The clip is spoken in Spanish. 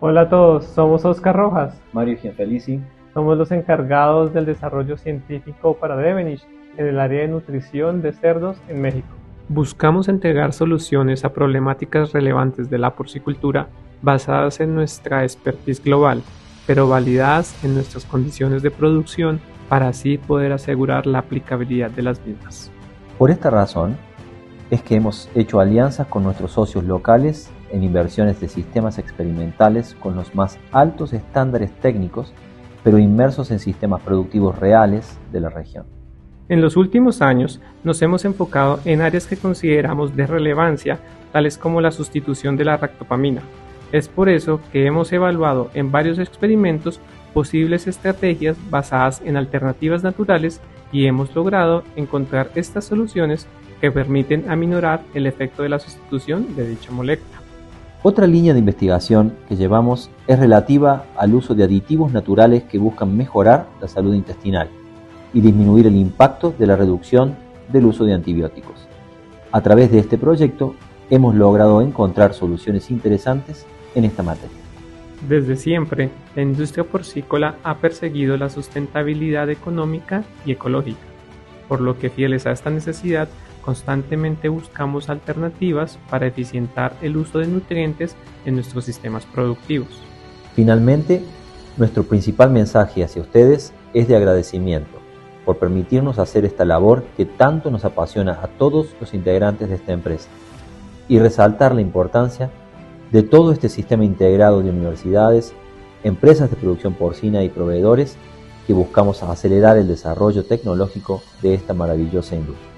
Hola a todos, somos Oscar Rojas. Mario Gianfelici. Somos los encargados del desarrollo científico para Devenish en el área de nutrición de cerdos en México. Buscamos entregar soluciones a problemáticas relevantes de la porcicultura basadas en nuestra expertise global, pero validadas en nuestras condiciones de producción para así poder asegurar la aplicabilidad de las mismas. Por esta razón, es que hemos hecho alianzas con nuestros socios locales en inversiones de sistemas experimentales con los más altos estándares técnicos, pero inmersos en sistemas productivos reales de la región. En los últimos años nos hemos enfocado en áreas que consideramos de relevancia, tales como la sustitución de la ractopamina. Es por eso que hemos evaluado en varios experimentos posibles estrategias basadas en alternativas naturales y hemos logrado encontrar estas soluciones que permiten aminorar el efecto de la sustitución de dicha molécula. Otra línea de investigación que llevamos es relativa al uso de aditivos naturales que buscan mejorar la salud intestinal y disminuir el impacto de la reducción del uso de antibióticos. A través de este proyecto hemos logrado encontrar soluciones interesantes en esta materia. Desde siempre, la industria porcícola ha perseguido la sustentabilidad económica y ecológica, por lo que fieles a esta necesidad, constantemente buscamos alternativas para eficientar el uso de nutrientes en nuestros sistemas productivos. Finalmente, nuestro principal mensaje hacia ustedes es de agradecimiento por permitirnos hacer esta labor que tanto nos apasiona a todos los integrantes de esta empresa y resaltar la importancia de todo este sistema integrado de universidades, empresas de producción porcina y proveedores que buscamos acelerar el desarrollo tecnológico de esta maravillosa industria.